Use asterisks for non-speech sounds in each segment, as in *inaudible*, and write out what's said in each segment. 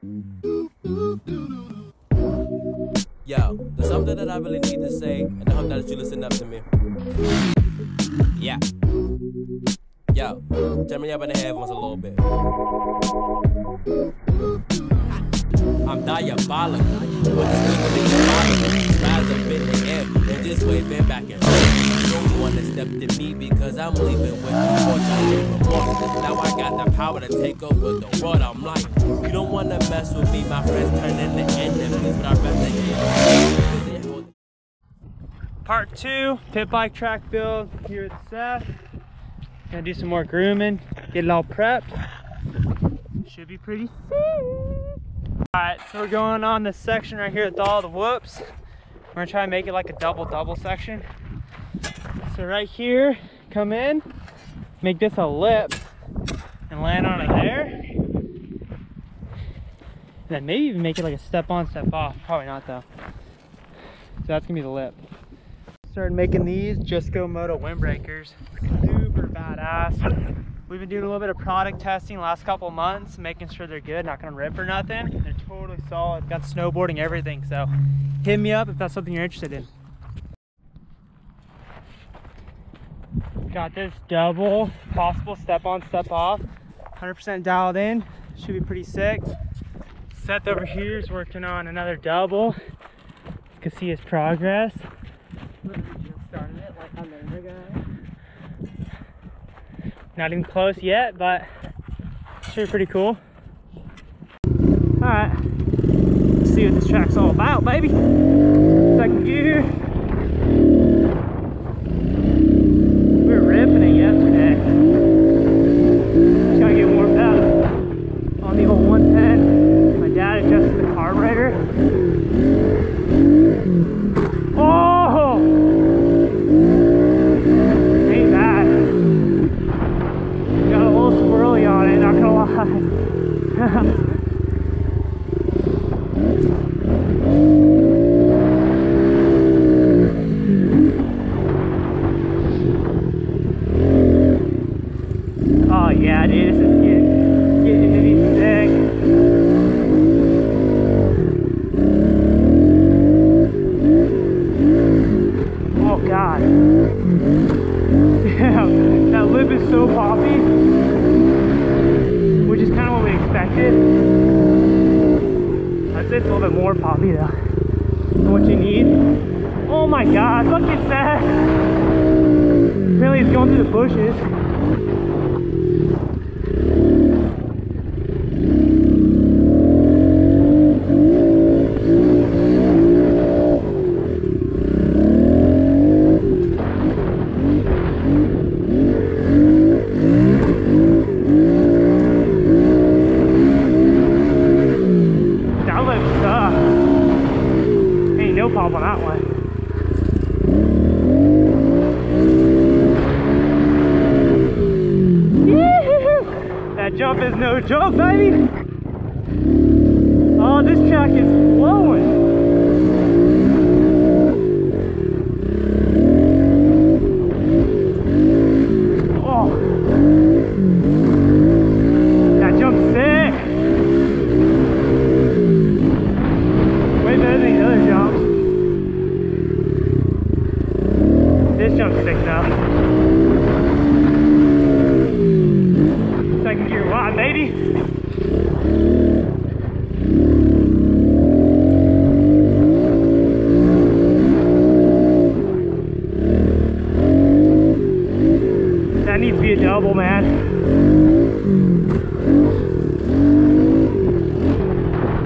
Yo, there's something that I really need to say, and I hope that you listen up to me. Yeah. Yo, turn me up in the headphones a little bit. I'm diabolical. Rise up in the air and just waving back and forth. Don't wanna step to me because I'm leaving with the torch. Remorse. Now I got the power to take over the world. I'm like, you don't wanna mess with me. My friends turn into enemies, but I'd rather get Part two, pit bike track build here with Seth. Gonna do some more grooming, get it all prepped. Should be pretty sick. Alright, so we're going on this section right here with all the whoops. We're gonna try and make it like a double double section. So right here, come in, make this a lip, and land on it there. And then maybe even make it like a step on, step off. Probably not though. So that's gonna be the lip. Started making these Just Go Moto windbreakers. Super badass. We've been doing a little bit of product testing last couple months, making sure they're good, not gonna rip or nothing. They're totally solid, got snowboarding, everything. So hit me up if that's something you're interested in. Got this double possible step on, step off. 100% dialed in, should be pretty sick. Seth over here is working on another double. You can see his progress. Not even close yet, but should be pretty cool. All right, let's see what this track's all about, baby. Second gear. Lip is so poppy. Which is kind of what we expected. I'd say it's a little bit more poppy though. Than what you need. Oh my god, look at that! Apparently he's going through the bushes. On that one. *laughs* That jump is no joke, baby. Oh, this track is flowing. Oh. That jump's sick. Way better than the other jumps. This jump's sick though. Second gear wide, baby. That needs to be a double, man.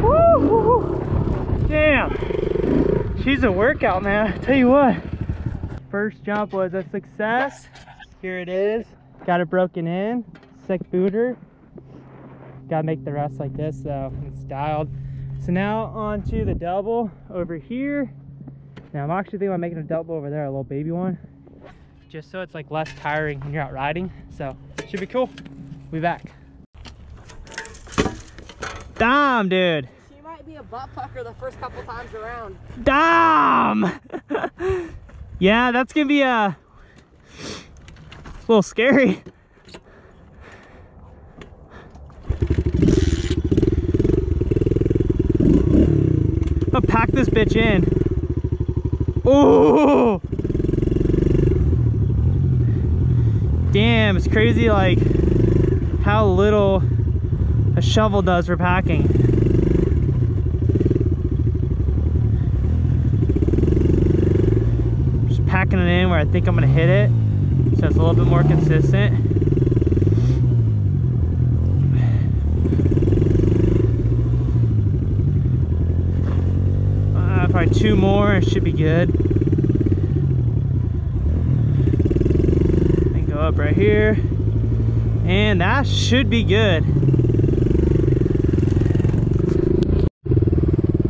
Woo, woo, woo. Damn. She's a workout, man. I tell you what. First jump was a success. Here it is. Got it broken in. Sick booter. Gotta make the rest like this so it's dialed. So now on to the double over here. Now I'm actually thinking about making a double over there, a little baby one. Just so it's like less tiring when you're out riding. So should be cool. We back. Damn, dude. She might be a butt pucker the first couple times around. Damn! *laughs* Yeah, that's gonna be uh, a little scary. I'll pack this bitch in. Oh! Damn, it's crazy like how little a shovel does for packing. I think I'm gonna hit it. So it's a little bit more consistent. Uh, probably two more, it should be good. And go up right here. And that should be good.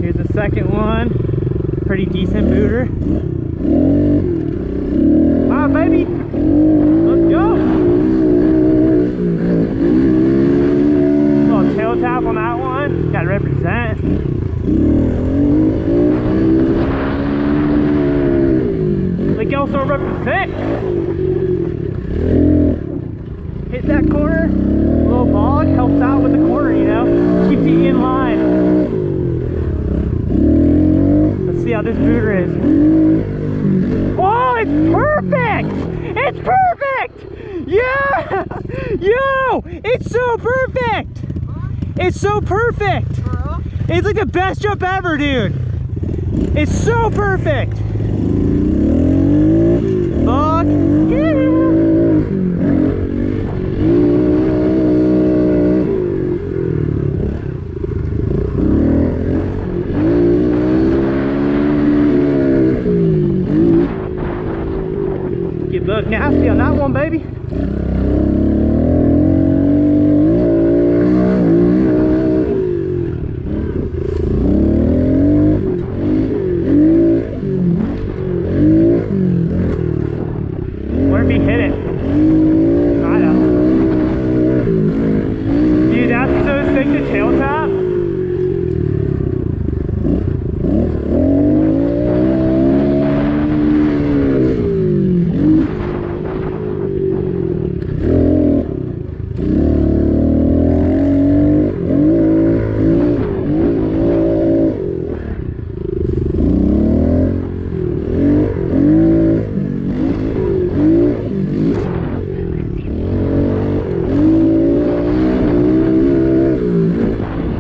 Here's the second one. Pretty decent booter. Baby. Let's go. Little tail tap on that one. Gotta represent. Like also represent. Hit that corner. little bog helps out with the corner, you know? Keeps you in line. Let's see how this booter is. Oh, it's perfect! It's perfect! Yeah! Yo! It's so perfect! It's so perfect! It's like the best jump ever, dude! It's so perfect! Fuck yeah! Get buck nasty on that one, baby. Where did he hit it? I know. Dude, that's so sick to tail tap.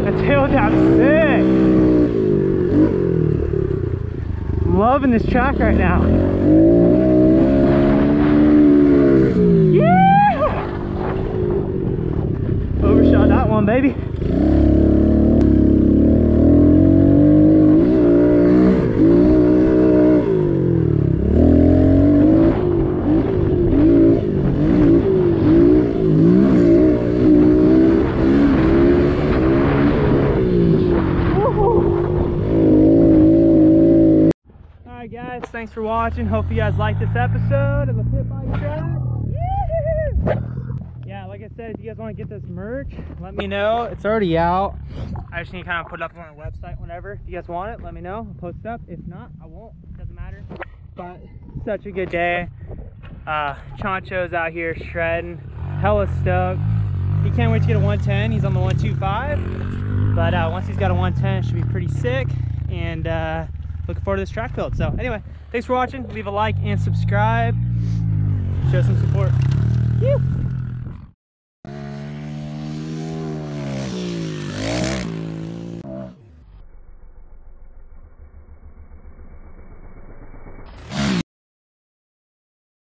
That tail tap's sick. I'm loving this track right now. Yeah! Overshot that one, baby. Alright guys, thanks for watching. Hope you guys liked this episode of the Pit Bike Track. Yeah, like I said, if you guys want to get this merch, let me know. It's already out. I just need to kind of put it up on our website whenever. If you guys want it, let me know. I'll post it up. If not, I won't. Doesn't matter. But such a good day. Uh, Chancho's out here shredding. Hella stoked. He can't wait to get a 110. He's on the 125. But uh, once he's got a 110, it should be pretty sick. And uh, looking forward to this track build. So anyway, Thanks for watching. Leave a like and subscribe. Show some support. Whew.